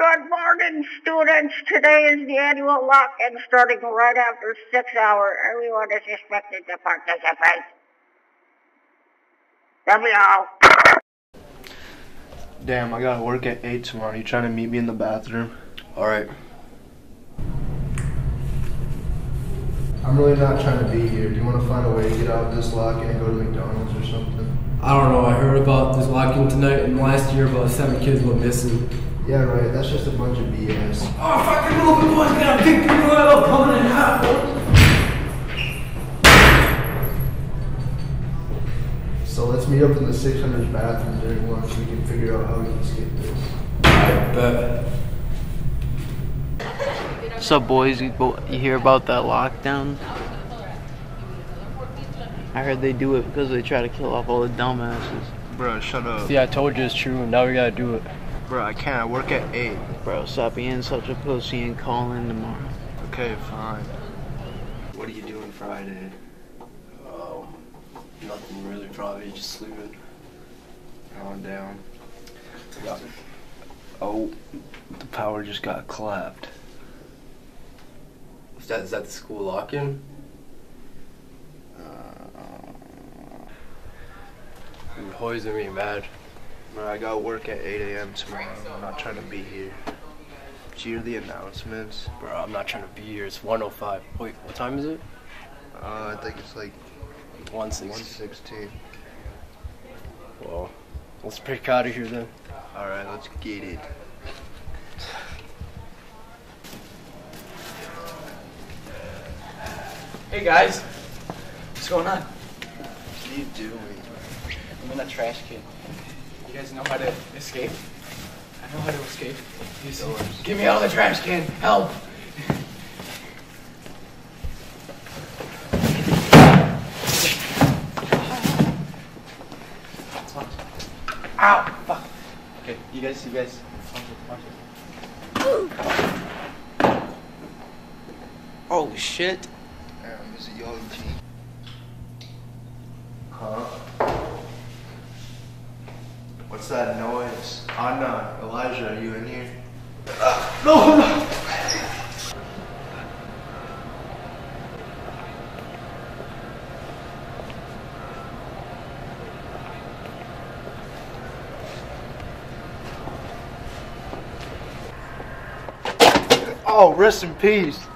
Good morning, students. Today is the annual lock-in starting right after 6 hour. Everyone is expected to participate. Love you all. Damn, I gotta work at 8 tomorrow. You trying to meet me in the bathroom? Alright. I'm really not trying to be here. Do you want to find a way to get out of this lock-in and go to McDonald's or something? I don't know. I heard about this lock-in tonight, and last year about seven kids went missing. Yeah, right. That's just a bunch of BS. Oh, fucking little boys got a big people out coming in hot. So let's meet up in the 600 bathroom during lunch. We can figure out how we can skip this. I bet. What's up, boys? You, go, you hear about that lockdown? I heard they do it because they try to kill off all the dumbasses. Bro, shut up. See, I told you it's true. And now we gotta do it. Bro, I can't. I work at 8. Bro, stop being such a pussy and call in tomorrow. Okay, fine. What are you doing Friday? Oh, nothing really. Probably just sleeping. Calm down. Yeah. Oh, the power just got clapped. Is that is that the school lock-in? Uh, um, Your boys are being mad. Bro, I got work at 8 a.m. tomorrow. I'm not trying to be here. Did you hear the announcements? Bro, I'm not trying to be here. It's 105. Wait, what time is it? Uh, I think it's like 160. 116. Well, let's break out of here then. Alright, let's get it. Hey guys, what's going on? What are you doing? I'm in a trash can. You guys know how to escape? I know how to escape. You see- Get me out of the trash can! Help! Ow! Fuck. Okay, you guys, you guys. Watch it, watch it. Oh shit. Damn, is it that noise? Anna, Elijah, are you in here? no, no! Oh, rest in peace.